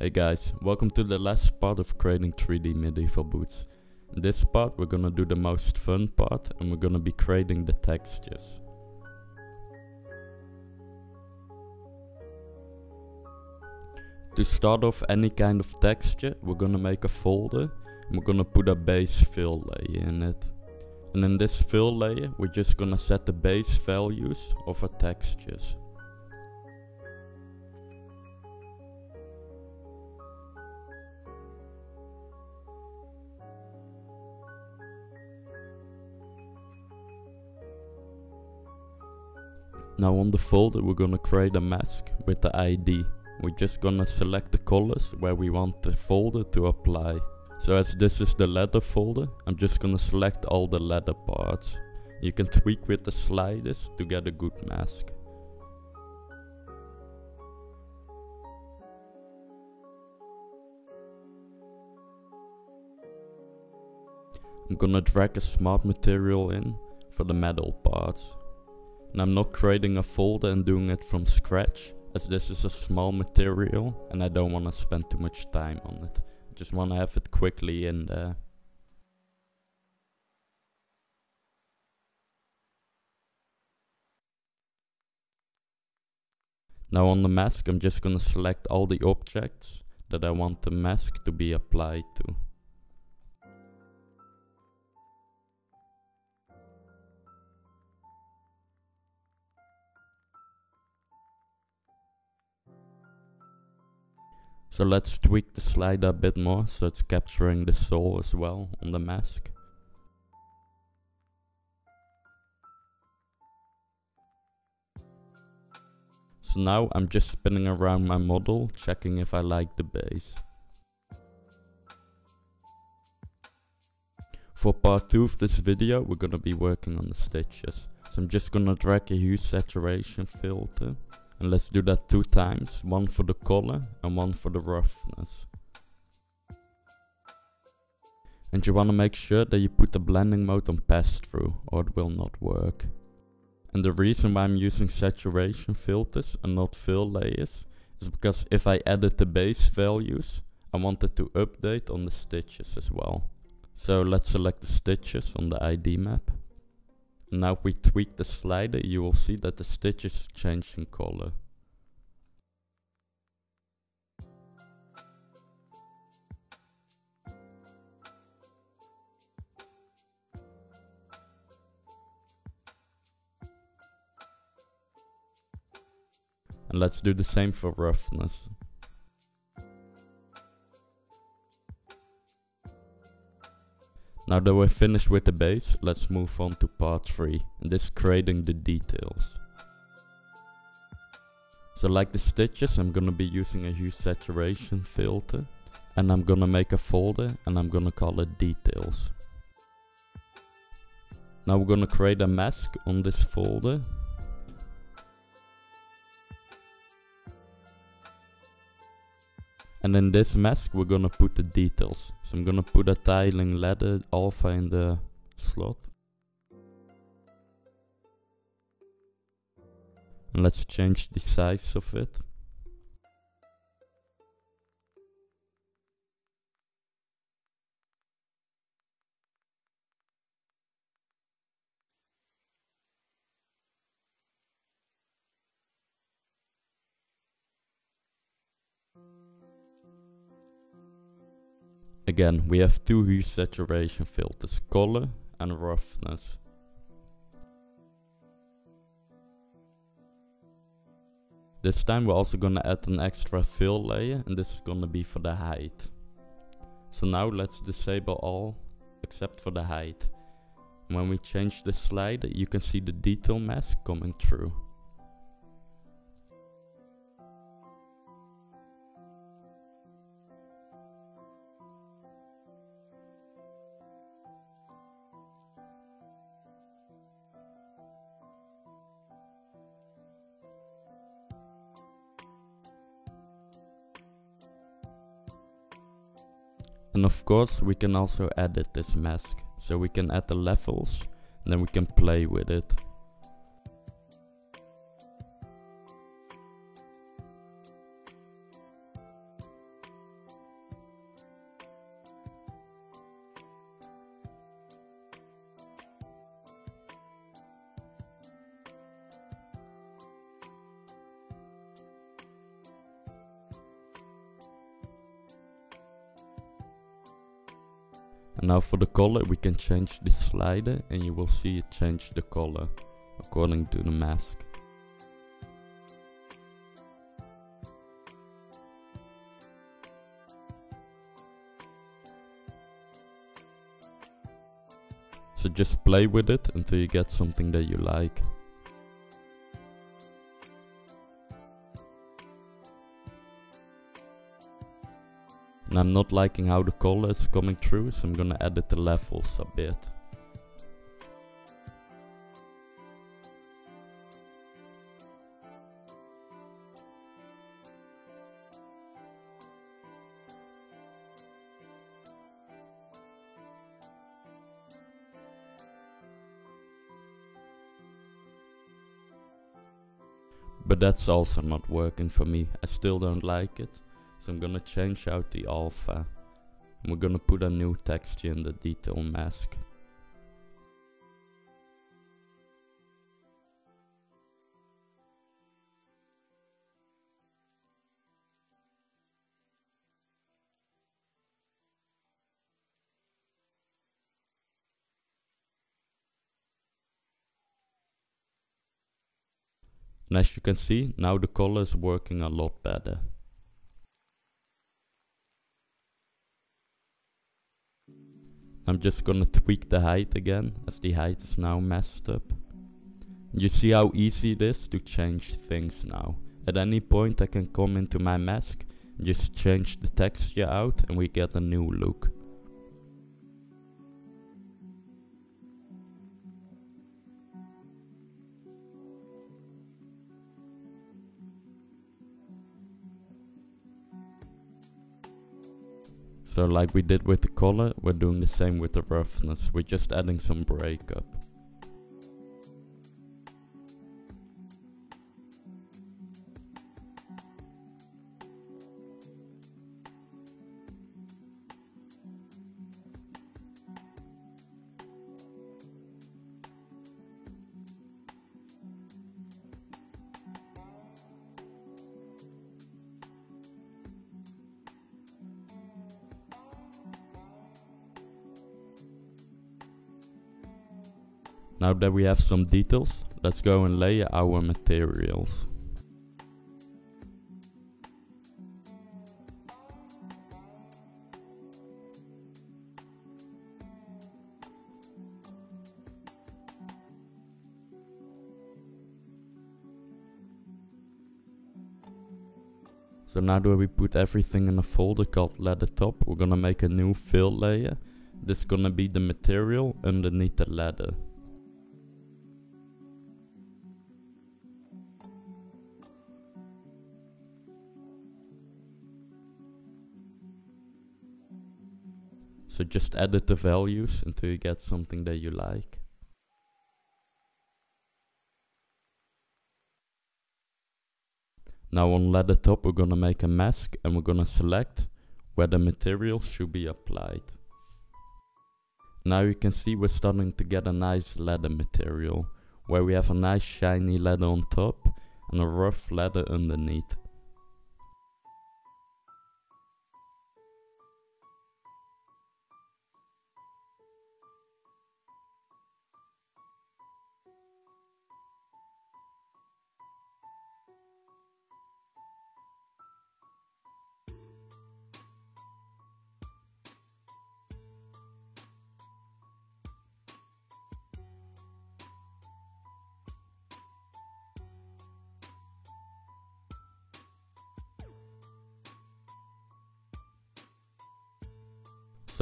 Hey guys, welcome to the last part of creating 3D medieval boots. In this part we're gonna do the most fun part and we're gonna be creating the textures. To start off any kind of texture, we're gonna make a folder and we're gonna put a base fill layer in it. And in this fill layer, we're just gonna set the base values of our textures. Now on the folder we're gonna create a mask with the ID. We're just gonna select the colors where we want the folder to apply. So as this is the letter folder, I'm just gonna select all the letter parts. You can tweak with the sliders to get a good mask. I'm gonna drag a smart material in for the metal parts. And I'm not creating a folder and doing it from scratch as this is a small material and I don't want to spend too much time on it. I just want to have it quickly in there. Now on the mask I'm just gonna select all the objects that I want the mask to be applied to. So let's tweak the slider a bit more so it's capturing the sole as well on the mask. So now I'm just spinning around my model, checking if I like the base. For part 2 of this video, we're gonna be working on the stitches. So I'm just gonna drag a hue saturation filter and let's do that two times, one for the color and one for the roughness. And you want to make sure that you put the blending mode on pass through or it will not work. And the reason why I'm using saturation filters and not fill layers is because if I edit the base values, I wanted to update on the stitches as well. So let's select the stitches on the ID map. Now if we tweak the slider, you will see that the stitches change in color. And let's do the same for roughness. Now that we're finished with the base, let's move on to part 3, and this creating the details. So like the stitches, I'm gonna be using a hue saturation filter, and I'm gonna make a folder, and I'm gonna call it details. Now we're gonna create a mask on this folder, And in this mask we're gonna put the details. So I'm gonna put a tiling ladder alpha in the slot. And let's change the size of it. Again, we have two hue saturation filters, color and roughness. This time we're also gonna add an extra fill layer and this is gonna be for the height. So now let's disable all except for the height. when we change the slider you can see the detail mask coming through. And of course we can also edit this mask. So we can add the levels then we can play with it. Now for the color we can change the slider and you will see it change the color according to the mask. So just play with it until you get something that you like. And I'm not liking how the color is coming through, so I'm gonna edit the levels a bit. But that's also not working for me. I still don't like it. So I'm gonna change out the alpha. And we're gonna put a new texture in the detail mask. And as you can see, now the color is working a lot better. I'm just gonna tweak the height again, as the height is now messed up. You see how easy it is to change things now. At any point I can come into my mask, just change the texture out and we get a new look. So like we did with the color, we're doing the same with the roughness. We're just adding some breakup. Now that we have some details, let's go and lay our materials. So now that we put everything in a folder called ladder top, we're gonna make a new fill layer. This is gonna be the material underneath the ladder. So just edit the values until you get something that you like. Now on ladder top we're gonna make a mask and we're gonna select where the material should be applied. Now you can see we're starting to get a nice leather material where we have a nice shiny leather on top and a rough leather underneath.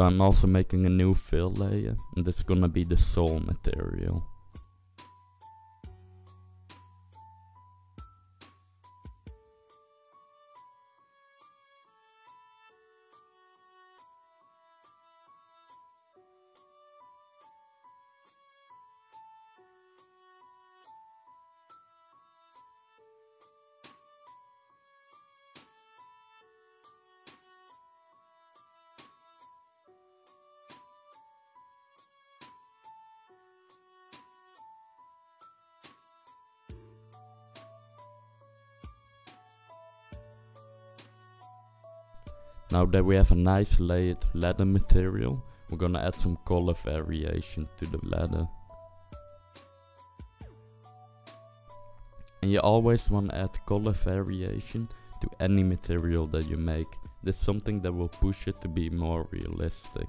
So I'm also making a new fill layer and is gonna be the sole material. Now that we have a nice layered ladder material, we're gonna add some color variation to the leather. And you always want to add color variation to any material that you make. This is something that will push it to be more realistic.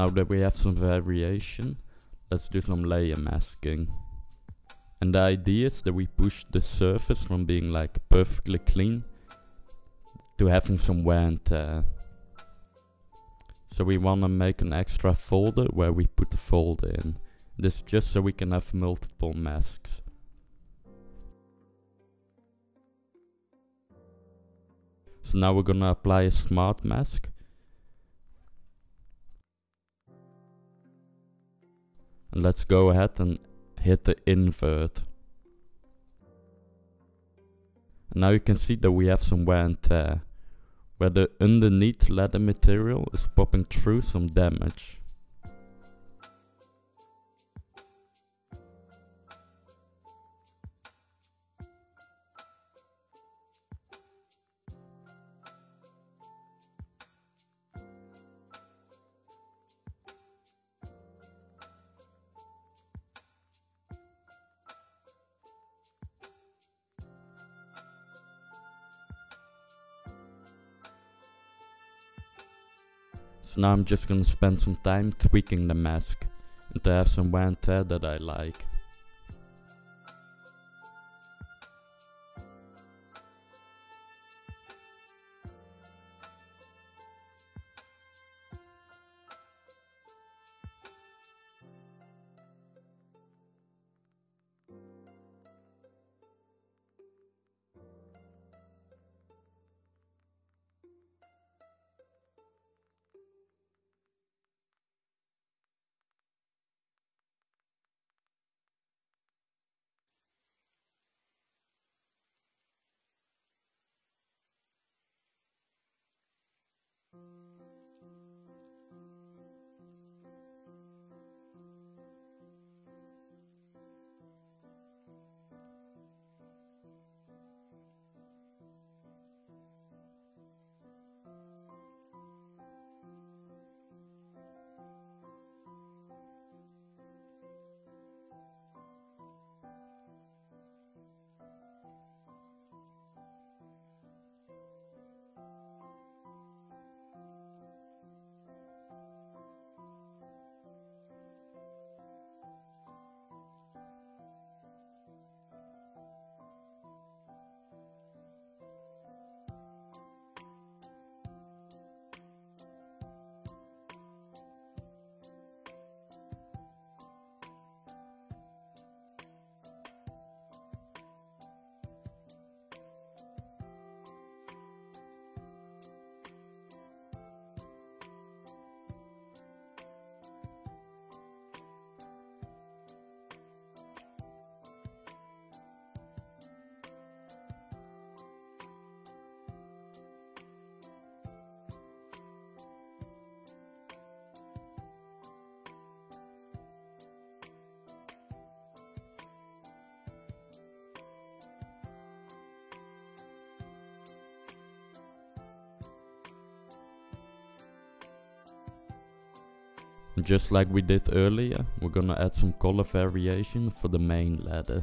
Now that we have some variation, let's do some layer masking. And the idea is that we push the surface from being like perfectly clean to having some wear and tear. So we want to make an extra folder where we put the folder in. This just so we can have multiple masks. So now we're gonna apply a smart mask let's go ahead and hit the invert. Now you can see that we have some wear and tear. Where the underneath leather material is popping through some damage. Now I'm just gonna spend some time tweaking the mask and to have some wear and tear that I like. Just like we did earlier, we're gonna add some color variation for the main ladder.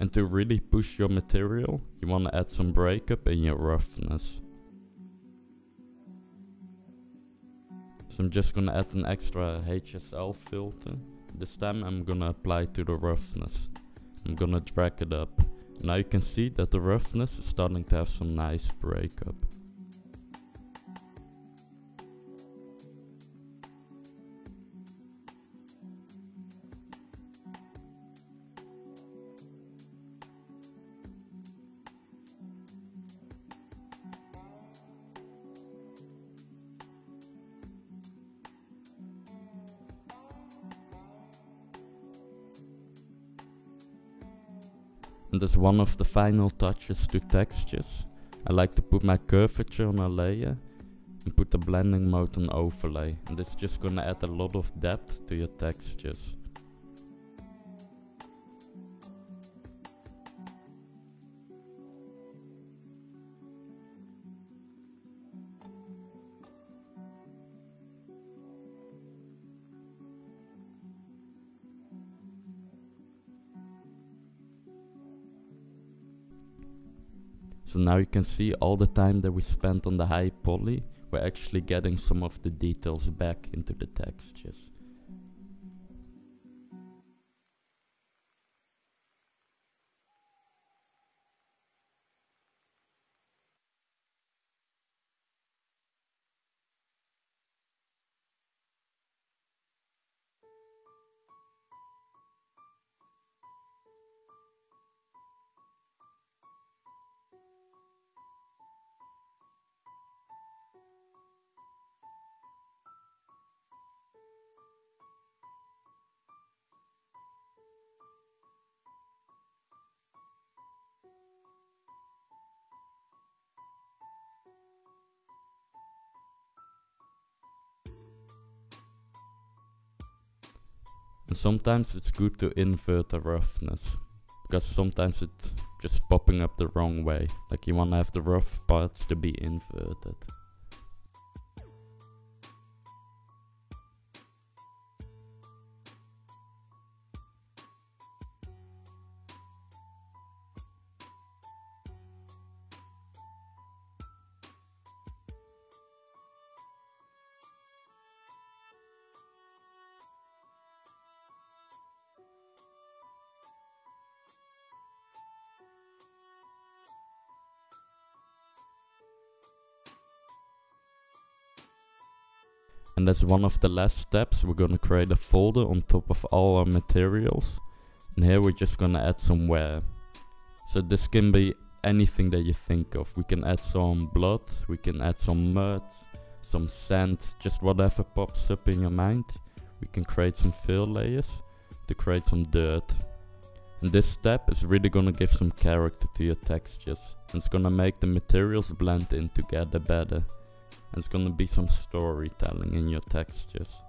And to really push your material, you want to add some breakup in your roughness. So I'm just gonna add an extra HSL filter. This time I'm gonna apply to the roughness. I'm gonna drag it up. Now you can see that the roughness is starting to have some nice breakup. And as one of the final touches to textures, I like to put my curvature on a layer and put the blending mode on overlay. And is just gonna add a lot of depth to your textures. So now you can see all the time that we spent on the high poly, we're actually getting some of the details back into the textures. And sometimes it's good to invert the roughness. Because sometimes it's just popping up the wrong way. Like you wanna have the rough parts to be inverted. And as one of the last steps, we're gonna create a folder on top of all our materials. And here we're just gonna add some wear. So this can be anything that you think of. We can add some blood, we can add some mud, some sand, just whatever pops up in your mind. We can create some fill layers to create some dirt. And this step is really gonna give some character to your textures. And it's gonna make the materials blend in together better. It's gonna be some storytelling in your textures.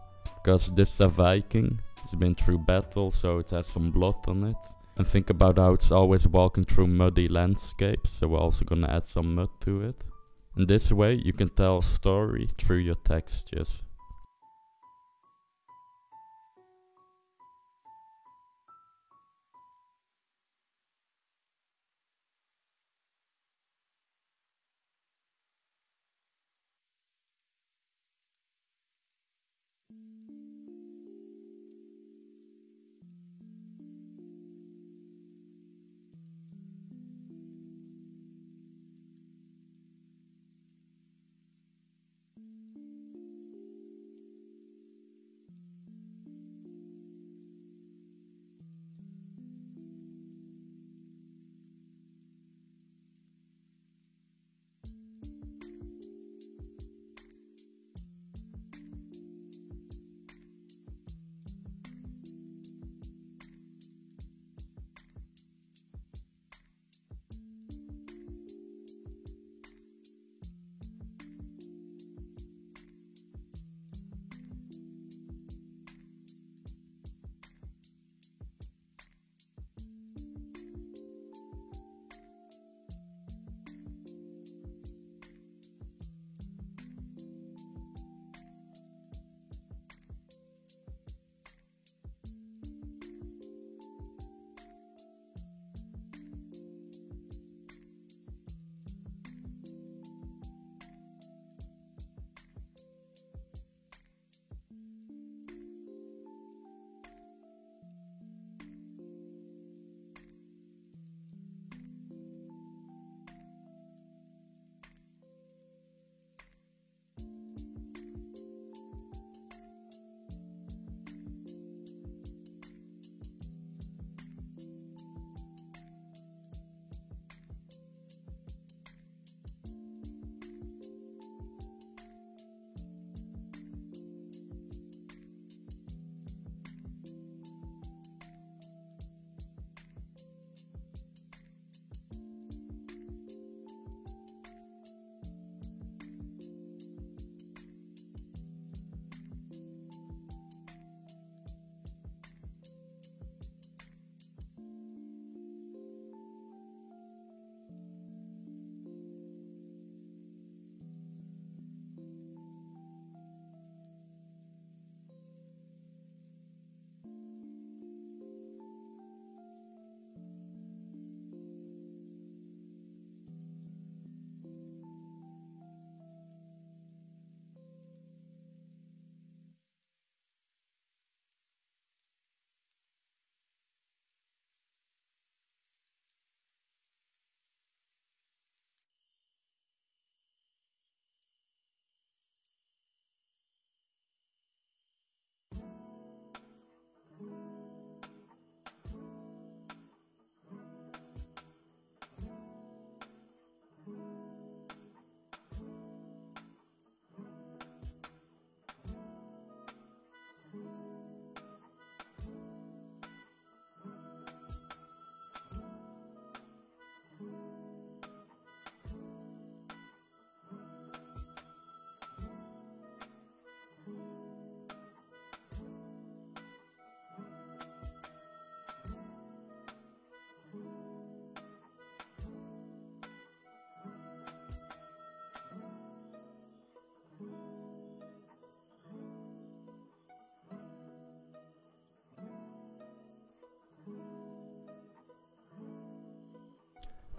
Because this is a Viking, it's been through battle so it has some blood on it. And think about how it's always walking through muddy landscapes, so we're also gonna add some mud to it. In this way you can tell a story through your textures.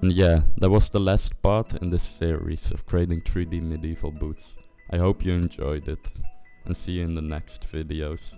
And yeah, that was the last part in this series of creating 3D medieval boots. I hope you enjoyed it, and see you in the next videos.